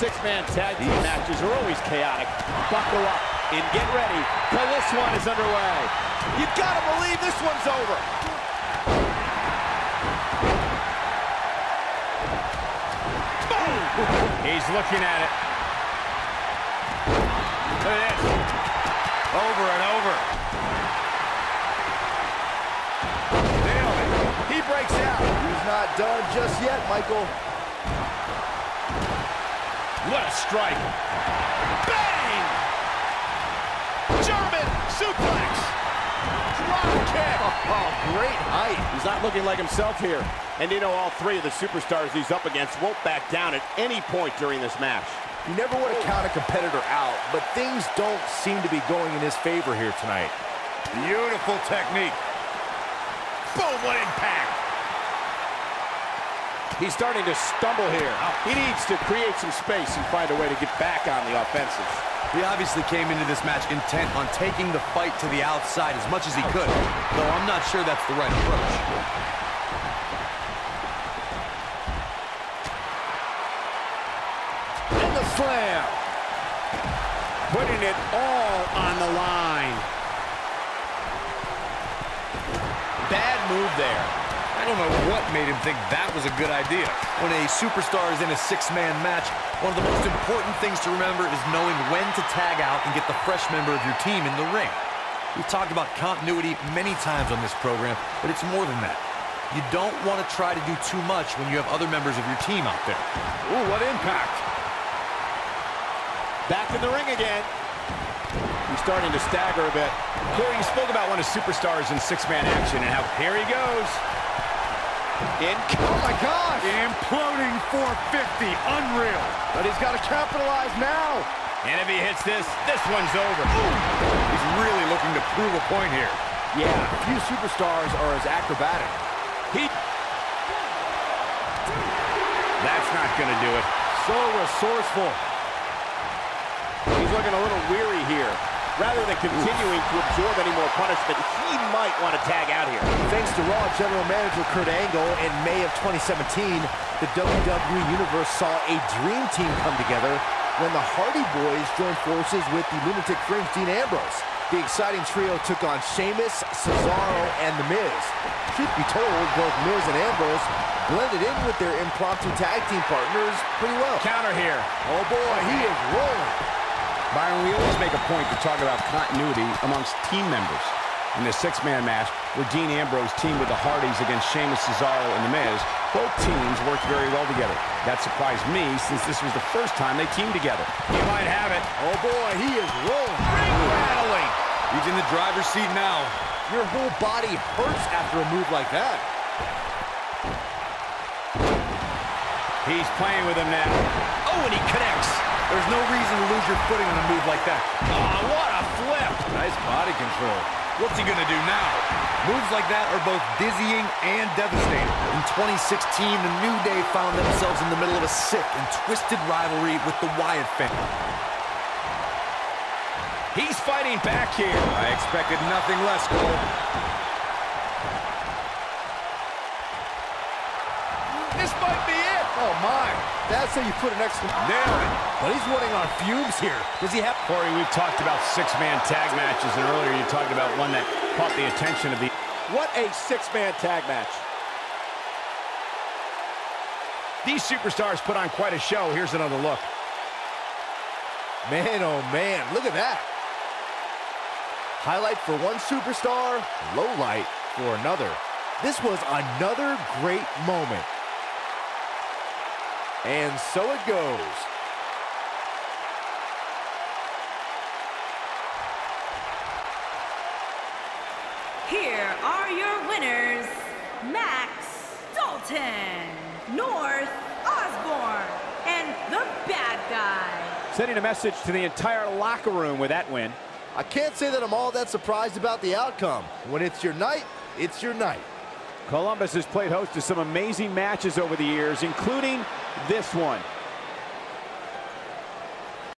Six-man tag team matches are always chaotic. Buckle up and get ready, because this one is underway. You've gotta believe this one's over. He's looking at it. Look at this. Over and over. Nailed it. He breaks out. He's not done just yet, Michael. What a strike. Bang! German suplex. Drop kick. Oh, great height. He's not looking like himself here. And you know all three of the superstars he's up against won't back down at any point during this match. You never want to oh. count a competitor out, but things don't seem to be going in his favor here tonight. Beautiful technique. Boom, what impact. He's starting to stumble here. He needs to create some space and find a way to get back on the offensive. He obviously came into this match intent on taking the fight to the outside as much as he could, though I'm not sure that's the right approach. And the slam. Putting it all on the line. Bad move there. I don't know what made him think that was a good idea. When a superstar is in a six-man match, one of the most important things to remember is knowing when to tag out and get the fresh member of your team in the ring. We've talked about continuity many times on this program, but it's more than that. You don't want to try to do too much when you have other members of your team out there. Ooh, what impact. Back in the ring again. He's starting to stagger a bit. Corey, you spoke about one of superstars in six-man action and how here he goes. In. Oh, my gosh. Imploding 450. Unreal. But he's got to capitalize now. And if he hits this, this one's over. Ooh. He's really looking to prove a point here. Yeah, few superstars are as acrobatic. He. That's not going to do it. So resourceful. He's looking a little weary here. Rather than continuing to absorb any more punishment, he might want to tag out here. Thanks to Raw General Manager Kurt Angle, in May of 2017, the WWE Universe saw a dream team come together when the Hardy Boys joined forces with the Lunatic Fringe Dean Ambrose. The exciting trio took on Sheamus, Cesaro, and The Miz. Truth be told, both Miz and Ambrose blended in with their impromptu tag team partners pretty well. Counter here. Oh boy, he is rolling. Byron, we always make a point to talk about continuity amongst team members. In the six-man match, where Dean Ambrose teamed with the Hardys against Sheamus, Cesaro, and The Miz, both teams worked very well together. That surprised me, since this was the first time they teamed together. He might have it. Oh boy, he is rolling. Ring rattling. He's in the driver's seat now. Your whole body hurts after a move like that. He's playing with him now. Oh, and he connects. There's no reason to lose your footing on a move like that. Oh, what a flip. Nice body control. What's he going to do now? Moves like that are both dizzying and devastating. In 2016, the New Day found themselves in the middle of a sick and twisted rivalry with the Wyatt family. He's fighting back here. I expected nothing less, Cole. This might be it. Oh my, that's how you put an exclamation. Nailed it. But he's running on fumes here. Does he have... Corey, we've talked about six-man tag matches, and earlier you talked about one that caught the attention of the... What a six-man tag match. These superstars put on quite a show. Here's another look. Man, oh man, look at that. Highlight for one superstar, low light for another. This was another great moment. And so it goes. Here are your winners, Max Dalton, Norman Osborn, and the bad guy. Sending a message to the entire locker room with that win. I can't say that I'm all that surprised about the outcome. When it's your night, it's your night. Columbus has played host to some amazing matches over the years, including this one.